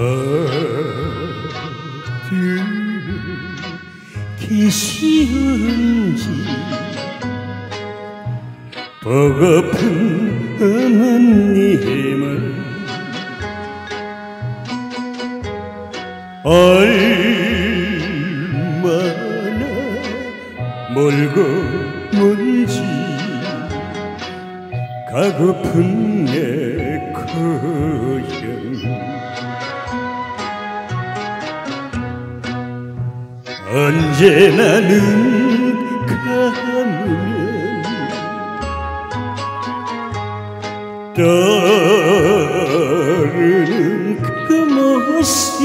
그 어디 계시는지 버겁은 어머님을 얼마나 멀고 먼지 가고픈 내 고향. 언제나 눈 감으면 떠오르는 그 모습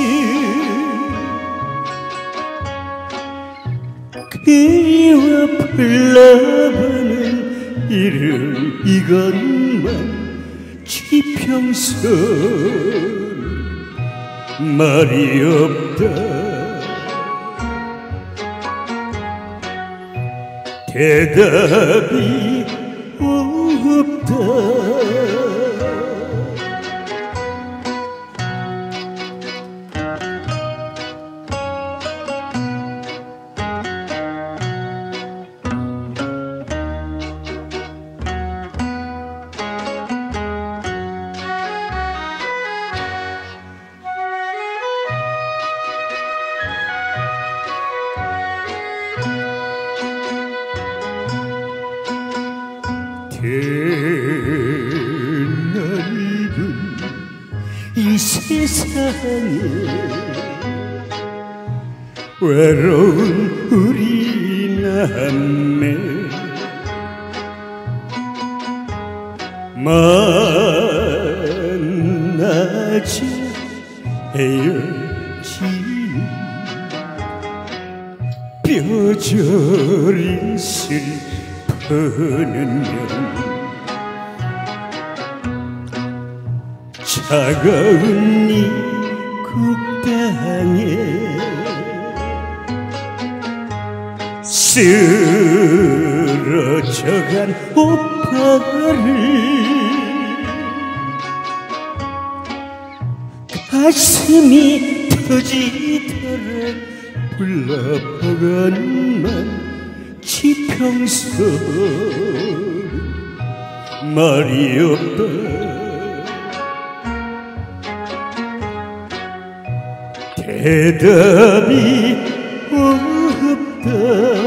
그리워 불러보는 이름 이것만 지평선 말이 없다 대답이 없다 세상에 외로운 우리 남매 만나지 헤어지는 뼈저린 슬프는 차가운 이 국땅에 쓰러져간 오빠를 가슴이 터지도록 불러보건만 지평선 말이 없다 대답이 없다